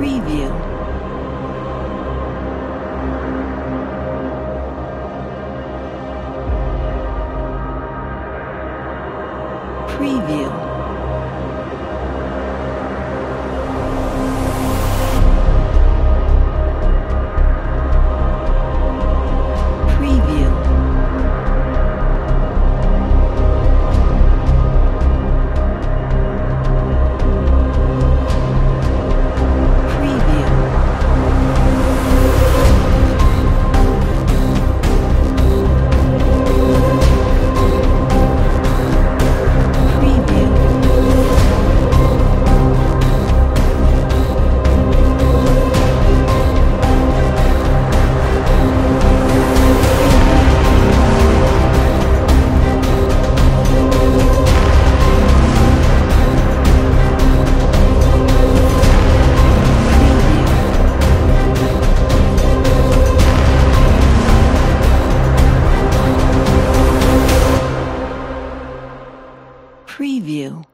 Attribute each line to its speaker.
Speaker 1: Preview. Preview. Preview.